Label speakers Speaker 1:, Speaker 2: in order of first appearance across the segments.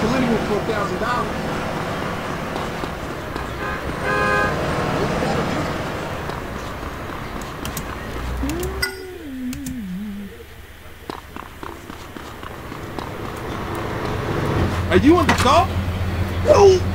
Speaker 1: for a thousand dollars. Are you in the car? No!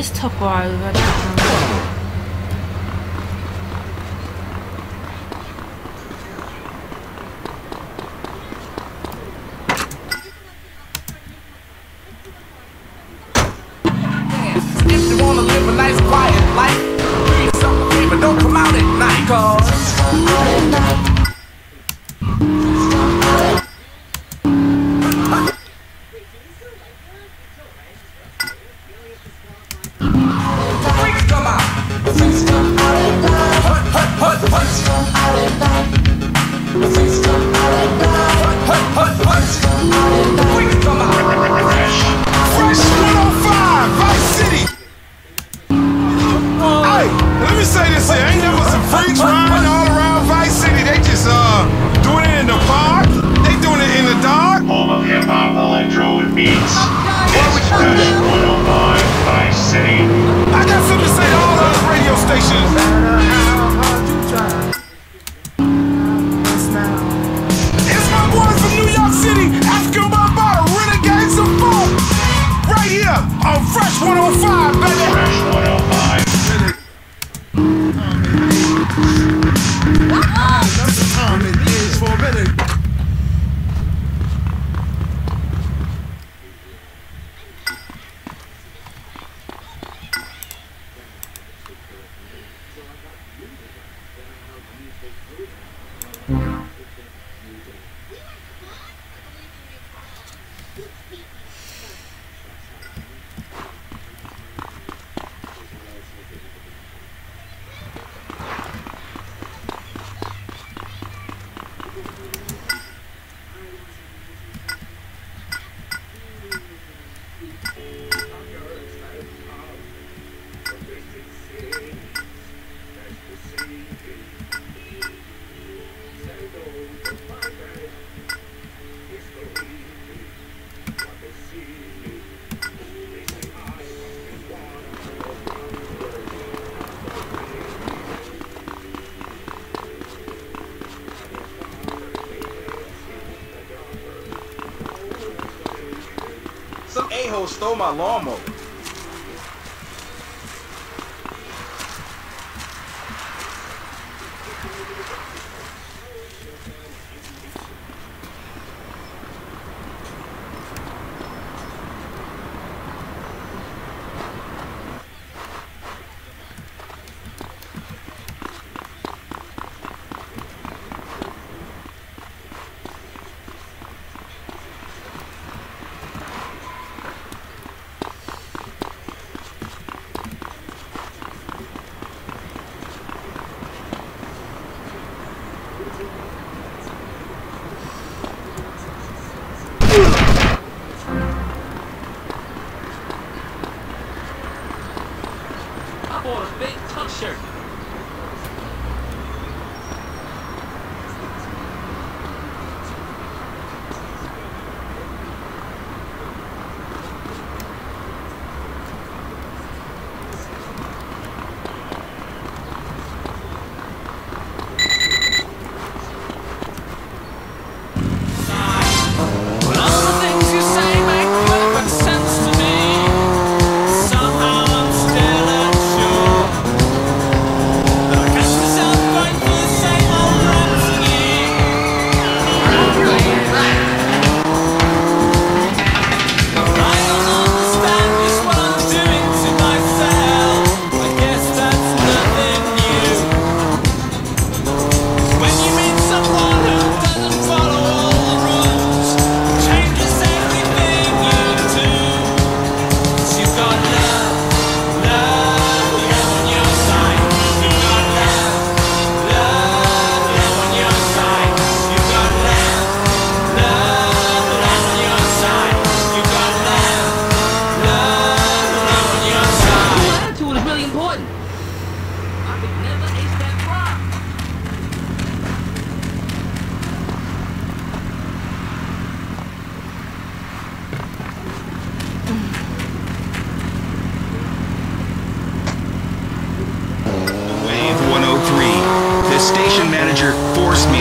Speaker 2: It's
Speaker 3: Tupperware over there.
Speaker 4: Tostomallomo. Bought a big t-shirt.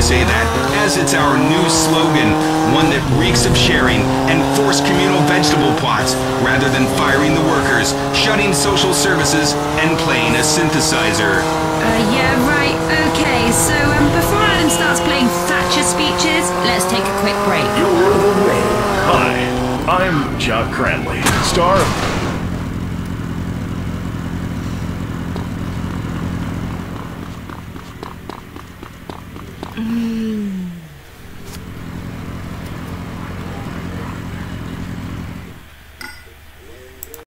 Speaker 4: To
Speaker 5: say that, as it's our new slogan, one that reeks of sharing and forced communal vegetable plots, rather than firing the workers, shutting social services, and playing a synthesizer.
Speaker 6: Uh, yeah, right, okay. So, um, before Adam starts playing Thatcher speeches, let's take a quick break. You're the way.
Speaker 7: Hi, I'm Jock Cranley, star of